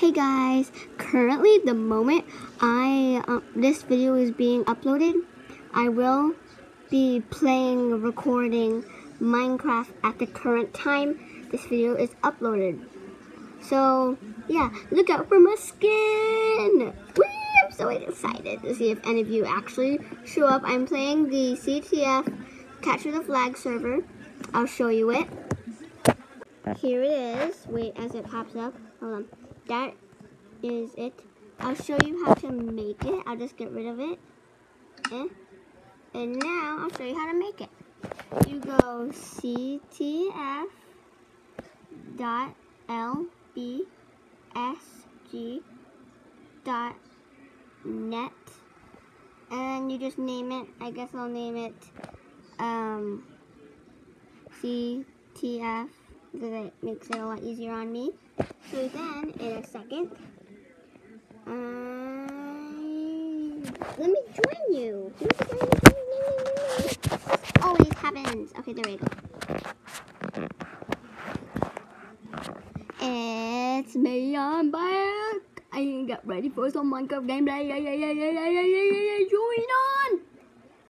Hey guys, currently the moment I uh, this video is being uploaded, I will be playing recording Minecraft at the current time this video is uploaded. So yeah, look out for my skin! Whee! I'm so excited to see if any of you actually show up. I'm playing the CTF Capture the Flag server. I'll show you it. Here it is. Wait, as it pops up. Hold on. That is it. I'll show you how to make it. I'll just get rid of it. Eh? And now I'll show you how to make it. You go ctf dot lbsg dot net and you just name it. I guess I'll name it um, CTF because it makes it a lot easier on me. So then, in a second, uh, let me join you. This always happens. Okay, there we go. It's me, I'm back. I got ready for some Minecraft gameplay. Yeah, yeah, yeah, yeah, yeah, yeah,